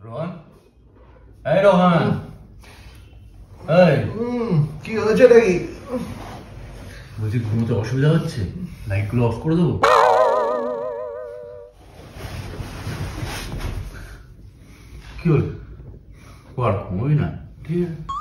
রোহন এই রোহন এই কি হয়েছে নাকি বলছি ঘুমোতে অসুবিধা হচ্ছে লাইটগুলো অফ করে দেবো কি হল ঘুমোবি না ঠিক আছে